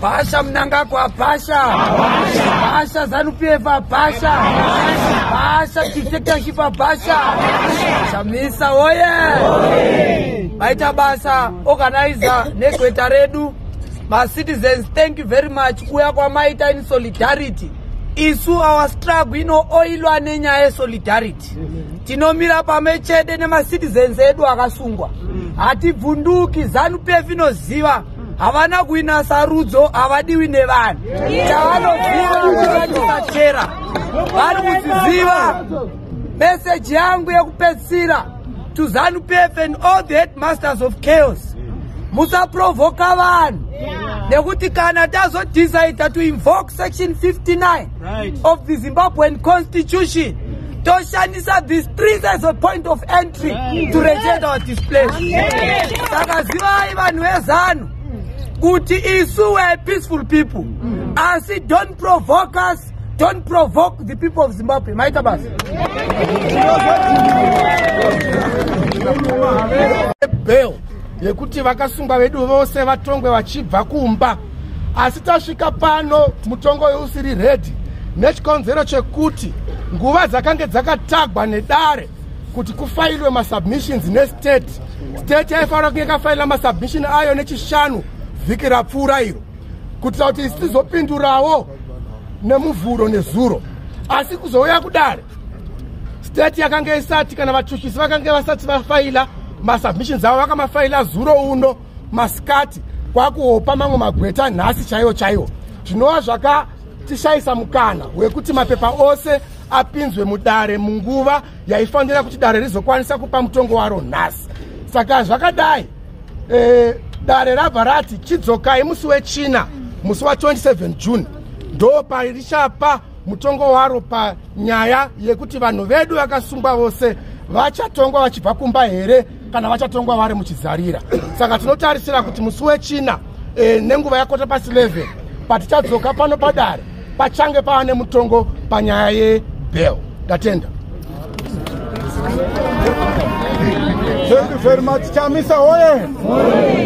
bhasha munangagwa bhasha bhasha zanupf bhasha bhasha dictatorship bhasha shamisa oye. Vaita basa organizer negweta redu. Macitizens thank you very much. Kuuya kwamaita in solidarity. Isu our struggle inooilwa nenyaya yesolidarity tinomira pamwe chete nemacitizens edu akasungwa. Hatibvunduki zanupf inoziva havana kuinasa rudzo havadiwi nevanhu. Chavanoziva kuvatisachera vari kuziziva meseji yangu yekupedzisira. To zanupf and all the headmasters of chaos. Musaprovhoka vanhu. Nekuti kana tazodecida to invoke section 59 of the zimbabwean constitution toshandisa the streets as a point of entry to reject our displays saka zivai vanhu vezanu kuti isu were peaceful people. Asi don't provoke us don't provoke the people of zimbabwe. Maita basa bail yekuti vakasungwa vedu vose vatongwe vachibva kumba. Asi tasvika pano mutongo uyu usiri redi nechikonzero chekuti nguva dzakange dzakatagwa nedare kuti kufailwe masubmissions nestate. State yaifanira kunge ikafaila masubmission ayo nechishanu vhiki rapfuura iro kuitira kuti isi tizopindurawo nemuvhuro nezuro. Asi kuzouya kudare state yakanga isati kana vatsvukisi vakanga vasati vafaila masubmissions avo vakamafaila zuro uno masikati kwakuhopa mamwe magweta nhasi chaiwo chaiwo. Zvinova zvakatishayisa mukana wekuti mapepa ose apinzwe mudare munguva yaifanira kuti dare rizokwanisa kupa mutongo waro nhasi. Saka zvakadai e, dare rabva rati chidzokai musi wechina musi wa27 june ndo parichapa mutongo waro panyaya yekuti vanhu vedu vakasungwa vose vachatongwa vachibva kumba here kana vachatongwa vari muchizarira saka tinotarisira kuti musi wechina e, nenguva yakota pasi 11 patichadzoka pano padare pachange pava nemutongo panyaya yebel ndatenda Thank you very much, Chamisa. Oye.